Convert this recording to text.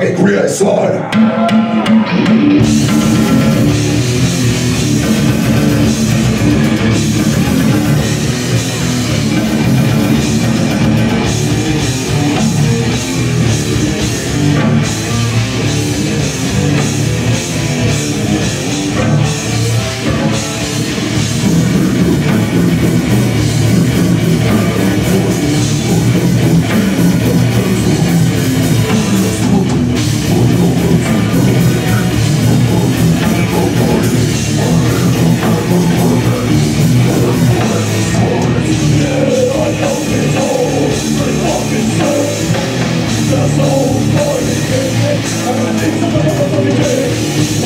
fucking creation. I'm gonna take some of the money.